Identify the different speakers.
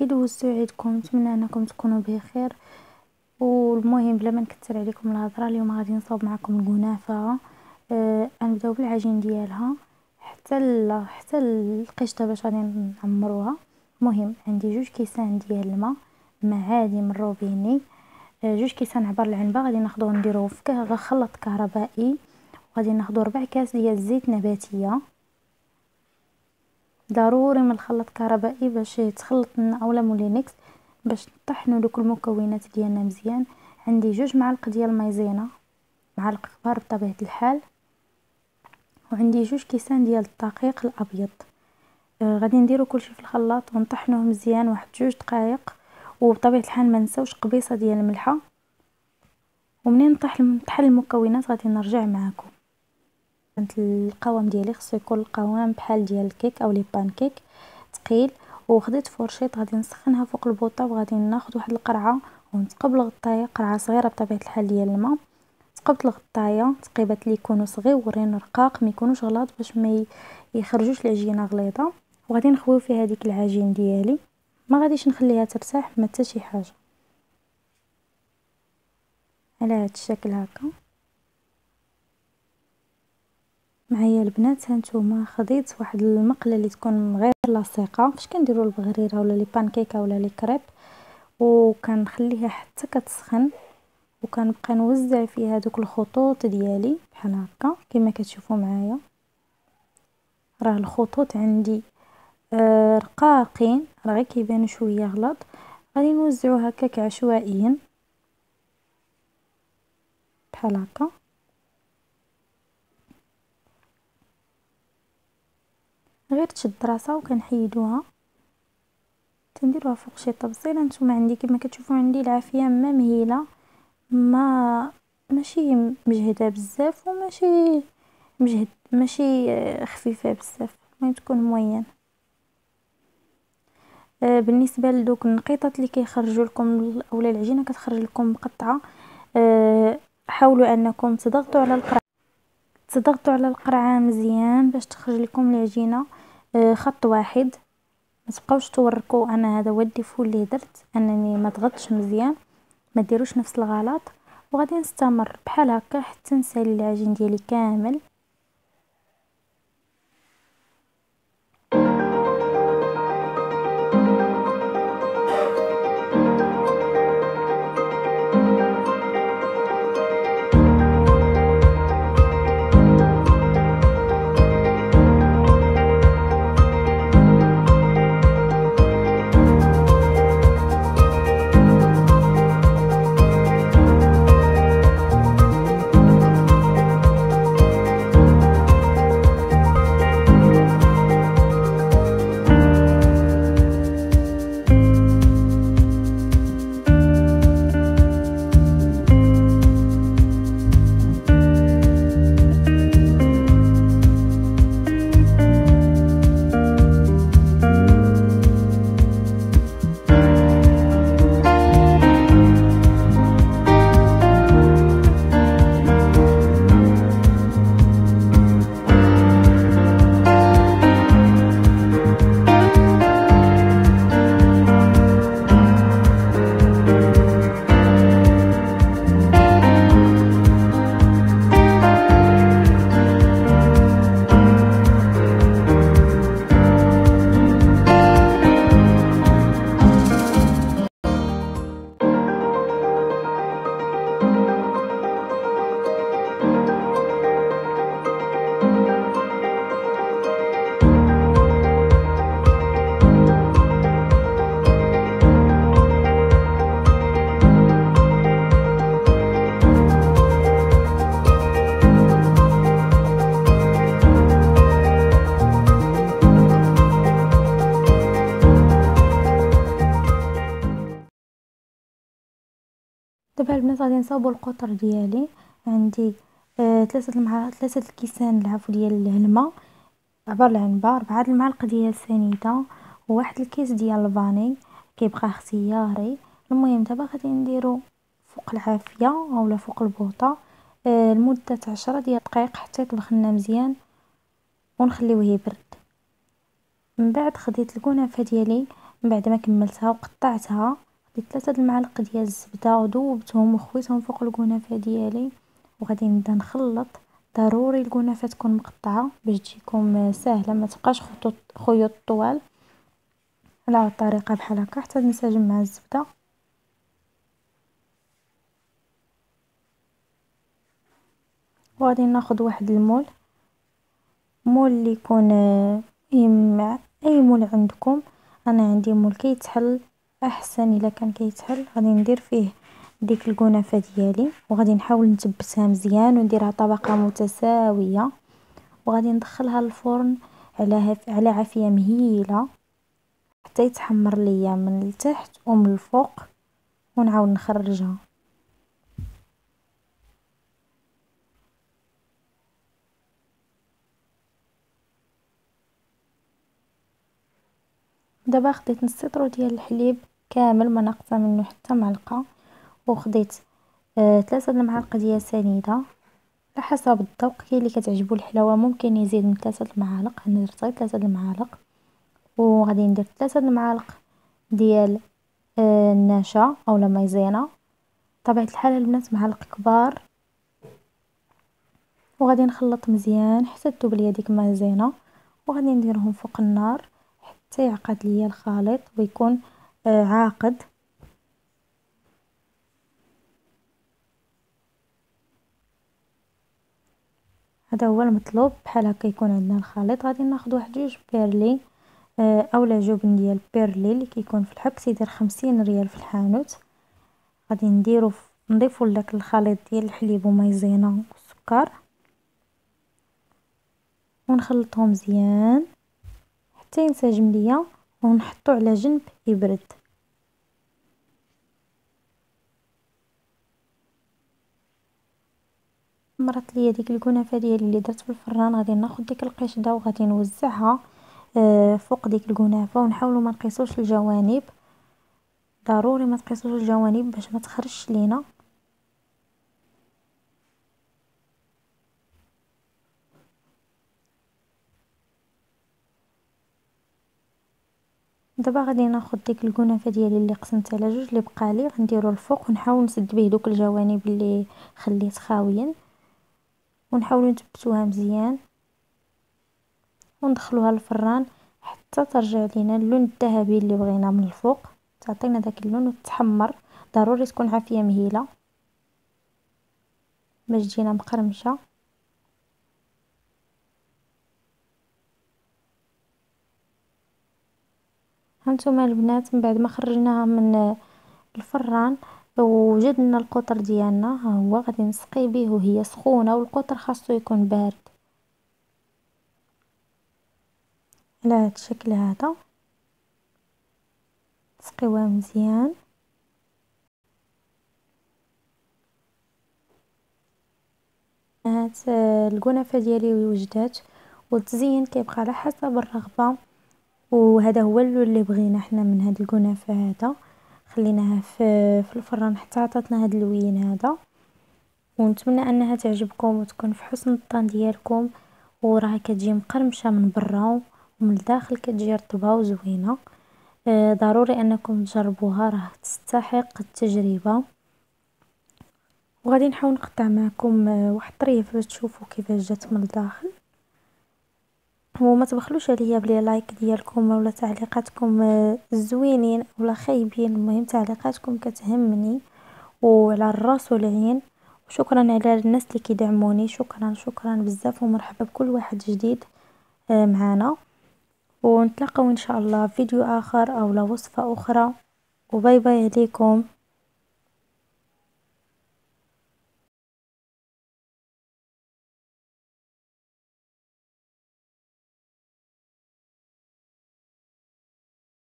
Speaker 1: كي دوزتو عيدكم. نتمنى أنكم تكونوا بخير. والمهم بلا ما نكثر عليكم الهضرة اليوم غادي نصاوب معكم الكنافة. آه غنبداو بالعجين ديالها. حتى ال... حتى القشطه باش غادي نعمروها. المهم عندي جوج كيسان ديال الماء. مع عادي من روبيني. آه جوج كيسان عبر العنبة. غادي ناخذوه نديروه في خلط كهربائي. وغادي ناخذ ربع كاس ديال الزيت نباتية. ضروري من الخلاط الكهربائي باش يتخلط لنا اولا Moulinex باش نطحنوا دوك المكونات ديالنا مزيان. عندي جوج معالق ديال ال Maïzena معالق كبار بطبيعة الحال وعندي جوج كيسان ديال الدقيق الأبيض. آه غادي نديرو كلشي في الخلاط ونطحنوه مزيان واحد جوج دقائق وبطبيعة الحال ما نساوش قبيصة ديال الملحة. ومنين نطحن نطحن المكونات غادي نرجع معكم القوام ديالي خصو يكون القوام بحال ديال الكيك أو les pancakes ثقيل وخديت fourchette غادي نسخنها فوق البوطة وغادي ناخذ واحد القرعة ونثقب الغطاية قرعة صغيرة بطبيعة الحال ديال الماء. ثقبت الغطاية تقيبات لي يكونوا صغيورين رقاق ما يكونوش غلاط باش ما يخرجوش العجينة غليظة. وغادي نخويو فيها هذيك العجين ديالي. ما غاديش نخليها ترتاح ما حتى شي حاجة. على هذا الشكل هكا. معايا البنات هانتوما خديت واحد المقلة اللي تكون غير لاصقة. فاش كنديروا البغريرة ولا لي بانكيكة ولا لي كريب وكنخليها حتى كتسخن وكنبقى نوزع فيها دوك الخطوط ديالي بحال هكا كما كتشوفوا معايا. راه الخطوط عندي آه رقاقين. راه غير كيبانوا شوية غلط. غادي نوزعو هكاك عشوائيا. بحال هكا. غير تشد راسها وكنحيدوها. تنديروها فوق شي طبسيله نتوما عندي كما كتشوفوا عندي العافية ما مهيلة ما ماشي مجهدة بزاف وماشي مجهد ماشي خفيفة بزاف المهم تكون موين آه، بالنسبة لدوك النقيطات اللي كيخرجوا لكم أولا العجينة كتخرج لكم مقطعة. آه، حاولوا أنكم تضغطوا على القرعه تضغطوا على القرعة مزيان باش تخرج لكم العجينة. خط واحد. ما تبقاوش توركوا أنا هذا هو الديفو اللي درت. أنني ما ضغطتش مزيان ما ديروش نفس الغلط وغادي نستمر بحال هكا حتى نسالي العجين ديالي كامل. دابا البنات غادي نصاوبوا القطر ديالي. عندي آه ثلاثة المع ثلاثة الكيسان العفو ديال الماء عبر العنبه ربعه المعالق ديال سنيدة. وواحد الكيس ديال الفاني. كيبقى اختياري. المهم دابا غادي نديرو فوق العافية أولا فوق البوطة. آه لمدة عشرة ديال الدقائق حتى يطبخ لنا مزيان ونخليوه يبرد. من بعد خديت الكنافة ديالي. من بعد ما كملتها وقطعتها. خديت ثلاثة المعالق ديال الزبدة وذوبتهم وخويتهم فوق الكنافة ديالي. وغادي نبدا نخلط. ضروري الكنافة تكون مقطعة باش تجيكم ساهلة ما تبقاش خطوط خيوط طوال. على الطريقة بحال هكا حتى تنسجم مع الزبدة. وغادي ناخذ واحد المول. مول اللي يكون مع أي مول عندكم. أنا عندي مول كيتحل. أحسن إلا كان كيتحل غادي ندير فيه ديك الكنافة ديالي وغادي نحاول نثبتها مزيان ونديرها طبقة متساوية. وغادي ندخلها للفرن على على عافية مهيلة حتى يتحمر ليا من التحت ومن الفوق ونعاود نخرجها. دابا خديت نص ديال الحليب. كامل ما ناقصه منه حتى معلقة. وخديت آه المعالق ديال سنيدة على حسب الذوق. كاين اللي كتعجبو الحلاوة. ممكن يزيد من ثلاثة المعالق. أنا درت غير ثلاثة المعالق. وغادي ندير ثلاثة المعالق ديال آه النشا اولا مايزينا طبيعة الحال البنات معالق كبار. وغادي نخلط مزيان حتى تذوب ليا ديك مايزينا وغادي نديرهم فوق النار حتى يعقد ليا الخليط. ويكون عاقد. هذا هو المطلوب بحال هكا يكون عندنا الخليط. غادي ناخذ واحد جوج بيرلي آه اولا جبن ديال بيرلي اللي كيكون في الحبس يدير خمسين ريال في الحانوت. غادي نديرو نضيفو لداك الخليط ديال الحليب ومايزينا والسكر. ونخلطهم مزيان. حتى ينسجم ليا. ونحطو على جنب يبرد. مرات ليا ديك الكنافة ديالي اللي درت في الفران غادي ناخذ ديك القشدة وغادي نوزعها آه فوق ديك الكنافة ونحاولوا ما نقيسوش الجوانب. ضروري ما تقيسوش الجوانب باش ما تخرجش لينا. دابا غادي ناخذ ديك الكنافة ديالي اللي قسمت على جوج اللي بقى لي غنديرو الفوق ونحاول نسد به دوك الجوانب اللي خليت خاويين ونحاولوا نثبتوها مزيان. وندخلوها الفران حتى ترجع لينا اللون الذهبي اللي بغينا من الفوق. تعطينا داك اللون وتحمر ضروري تكون عافية مهيلة. باش تجينا مقرمشة. هانتوما البنات من بعد ما خرجناها من الفران وجدنا القطر ديالنا ها هو غادي نسقي به وهي سخونة والقطر خاصو يكون بارد. على هذا الشكل هذا. تسقيوها مزيان. هاد الكنافة ديالي وجدات والتزيين كيبقى على حسب الرغبة. وهذا هو اللي بغينا حنا من هاد الكنافة هذا. خليناها في في الفران حتى عطاتنا هاد اللوين هذا. ونتمنى أنها تعجبكم وتكون في حسن الطن ديالكم. وراها كتجي مقرمشة من برا ومن الداخل كتجي رطبة وزوينة. آه ضروري أنكم تجربوها راه تستحق التجربة. وغادي نحاول نقطع معكم واحد الطريف باش تشوفوا كيفاش جات من الداخل. وما تبخلوش عليا ب les likes ديالكم ولا تعليقاتكم زوينين ولا خايبين. المهم تعليقاتكم كتهمني وعلى الراس والعين. وشكرا على الناس اللي كيدعموني. شكرا شكرا بزاف ومرحبا بكل واحد جديد معنا ونتلاقاو إن شاء الله في فيديو آخر أو وصفه أخرى. و bye bye عليكم.